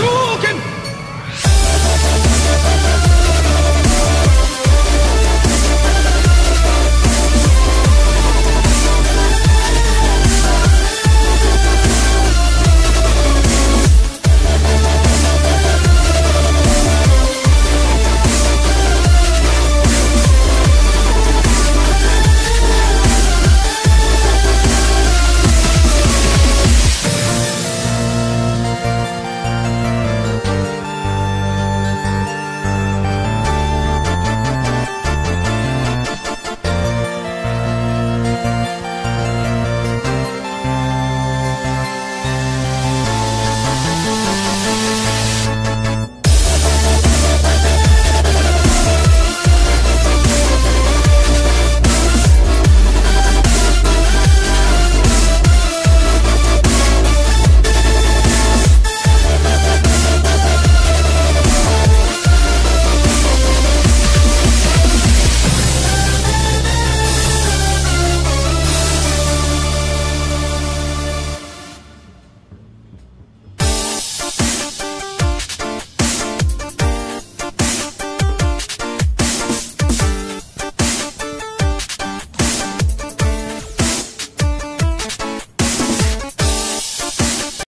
Oh.